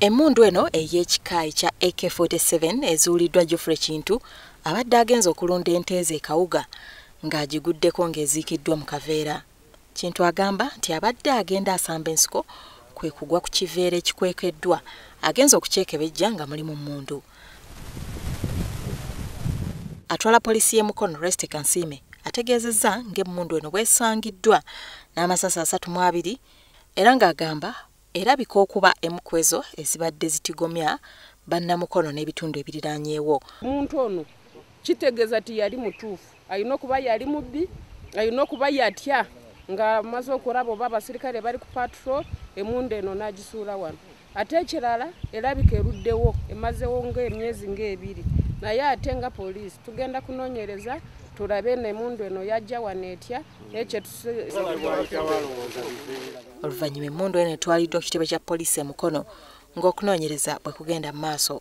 emmundu eno ey'ekika ekya ak47 ezuuliddwa geoffrey kintu abadde agenza okulunda ente ze ekawuga ng'agiguddeko ng'eziikiddwa mu kaveera. Kintu agamba nti abadde agenda asamba ensiko kwe kugwa ku kiveera ekikwekeddwa agenza okukyekebejja nga mulimu mmundu. Atwala poliisi y'e mukono rest kansiime ategeezezza ng'emmundu eno bwesangiddwa n'amasasi asatu mu abiri era ng'agamba erabika okuba emu ku ezo ezibadde zitigomya bannamukono n'ebitundu ebiriraanyeewo omuntu ono kitegeeza ti yali mutuufu alina okuba yali mubbi alina okuba yatya nga amaze okulaba oba abasirikale bali ku patro emundu eno n'agisuula wano. Ate ekirala erabika eruddewo emazewo ng'emyezi ng'ebiri. Naye ate nga poliisi tugenda kunoonyereza tulabe nemundu eno yajja wano etya oluvannyuma emmundu eno etwaliddwa ku kitebe kya poliisi emukono ng'okunoonyereza bwe kugenda mu maaso